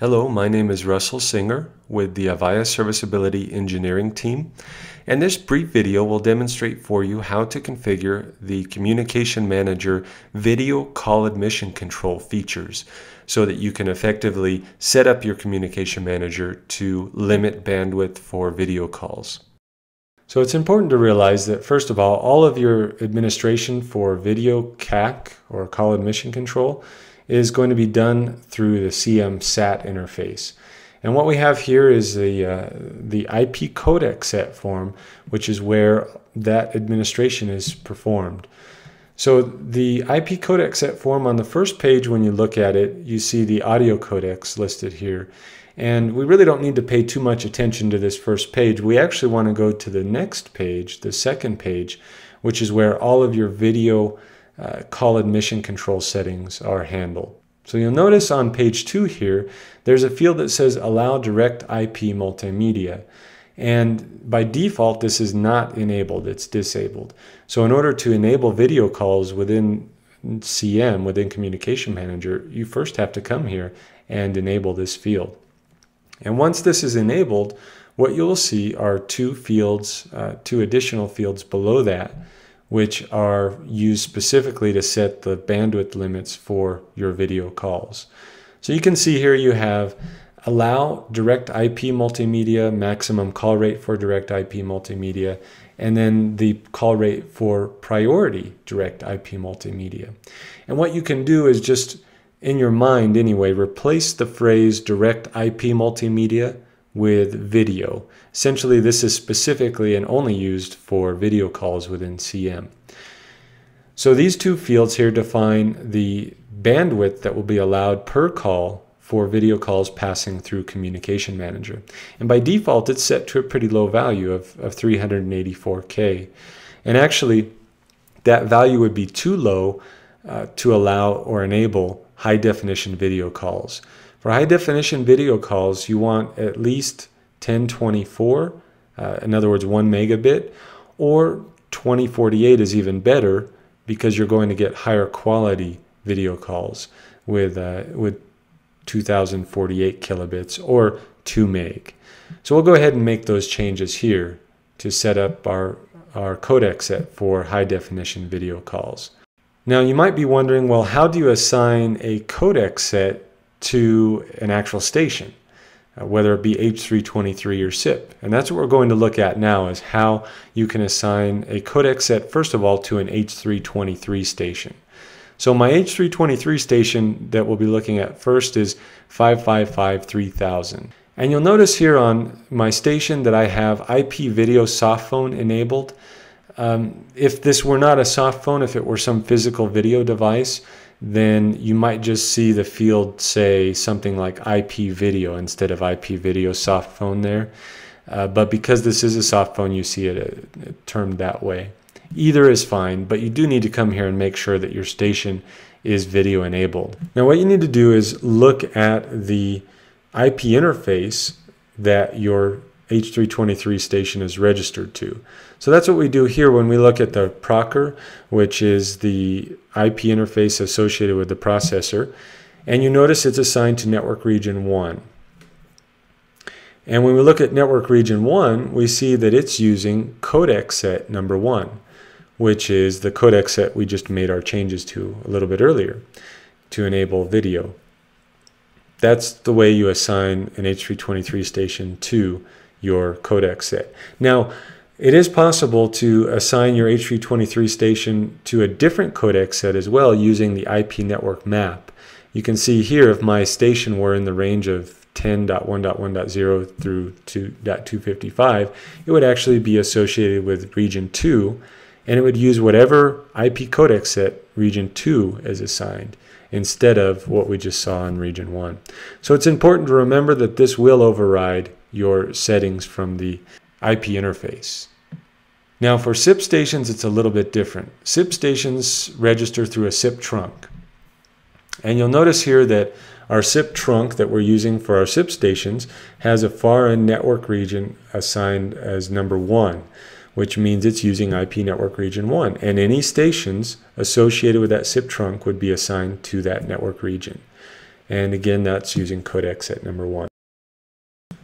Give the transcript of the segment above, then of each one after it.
Hello, my name is Russell Singer with the Avaya Serviceability Engineering team, and this brief video will demonstrate for you how to configure the Communication Manager Video Call Admission Control features so that you can effectively set up your Communication Manager to limit bandwidth for video calls. So it's important to realize that first of all, all of your administration for video CAC or call admission control is going to be done through the CM SAT interface. And what we have here is the, uh, the IP codec set form, which is where that administration is performed. So the IP codec set form on the first page, when you look at it, you see the audio codecs listed here. And we really don't need to pay too much attention to this first page. We actually want to go to the next page, the second page, which is where all of your video uh, call admission control settings are handled. So you'll notice on page two here, there's a field that says allow direct IP multimedia. And by default, this is not enabled, it's disabled. So in order to enable video calls within CM, within Communication Manager, you first have to come here and enable this field. And once this is enabled, what you'll see are two fields, uh, two additional fields below that which are used specifically to set the bandwidth limits for your video calls. So you can see here you have allow direct IP multimedia, maximum call rate for direct IP multimedia, and then the call rate for priority direct IP multimedia. And what you can do is just in your mind anyway, replace the phrase direct IP multimedia with video. Essentially, this is specifically and only used for video calls within CM. So these two fields here define the bandwidth that will be allowed per call for video calls passing through Communication Manager. And by default, it's set to a pretty low value of, of 384K. And actually, that value would be too low uh, to allow or enable high definition video calls. For high definition video calls, you want at least 1024, uh, in other words, 1 megabit, or 2048 is even better because you're going to get higher quality video calls with, uh, with 2048 kilobits or 2 meg. So we'll go ahead and make those changes here to set up our, our codec set for high definition video calls. Now you might be wondering, well, how do you assign a codec set to an actual station, uh, whether it be H323 or SIP. And that's what we're going to look at now is how you can assign a codec set, first of all, to an H323 station. So my H323 station that we'll be looking at first is 555 3000. And you'll notice here on my station that I have IP video soft phone enabled. Um, if this were not a soft phone, if it were some physical video device, then you might just see the field say something like IP video instead of IP video soft phone there. Uh, but because this is a soft phone, you see it uh, termed that way. Either is fine, but you do need to come here and make sure that your station is video enabled. Now what you need to do is look at the IP interface that your H323 station is registered to. So that's what we do here when we look at the PROCR, which is the IP interface associated with the processor. And you notice it's assigned to network region 1. And when we look at network region 1, we see that it's using codec set number 1, which is the codec set we just made our changes to a little bit earlier to enable video. That's the way you assign an H323 station to your codec set. Now, it is possible to assign your H323 station to a different codec set as well using the IP network map. You can see here if my station were in the range of 10.1.1.0 through 2.255, it would actually be associated with region 2 and it would use whatever IP codec set region 2 is assigned instead of what we just saw in region 1. So it's important to remember that this will override your settings from the IP interface. Now for SIP stations, it's a little bit different. SIP stations register through a SIP trunk. And you'll notice here that our SIP trunk that we're using for our SIP stations has a end network region assigned as number one, which means it's using IP network region one. And any stations associated with that SIP trunk would be assigned to that network region. And again, that's using codec at number one.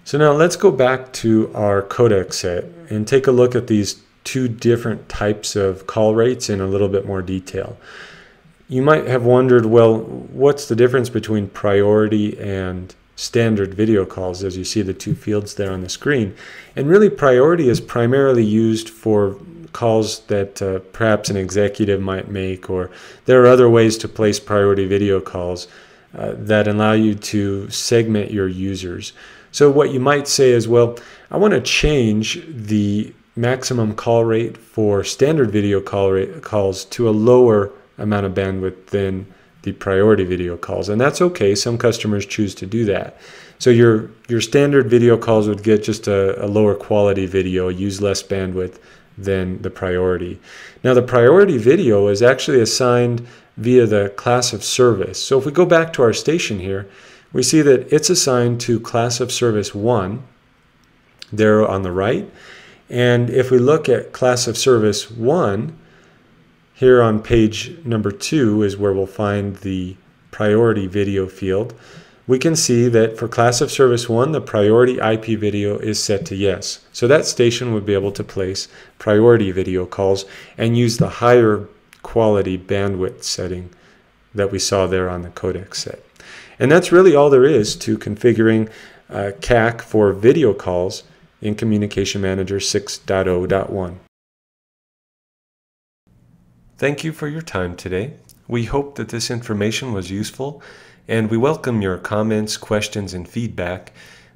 So now let's go back to our codec set and take a look at these two different types of call rates in a little bit more detail. You might have wondered, well, what's the difference between priority and standard video calls as you see the two fields there on the screen. And really priority is primarily used for calls that uh, perhaps an executive might make or there are other ways to place priority video calls uh, that allow you to segment your users. So what you might say is, well, I want to change the maximum call rate for standard video call rate, calls to a lower amount of bandwidth than the priority video calls. And that's okay. Some customers choose to do that. So your, your standard video calls would get just a, a lower quality video, use less bandwidth than the priority. Now the priority video is actually assigned via the class of service. So if we go back to our station here, we see that it's assigned to class of service 1 there on the right. And if we look at class of service 1, here on page number two is where we'll find the priority video field. We can see that for class of service one, the priority IP video is set to yes. So that station would be able to place priority video calls and use the higher quality bandwidth setting that we saw there on the codec set. And that's really all there is to configuring uh, CAC for video calls in Communication Manager 6.0.1. Thank you for your time today. We hope that this information was useful, and we welcome your comments, questions, and feedback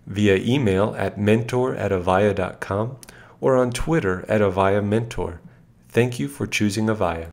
via email at mentor at avaya.com or on Twitter at avaya mentor. Thank you for choosing Avaya.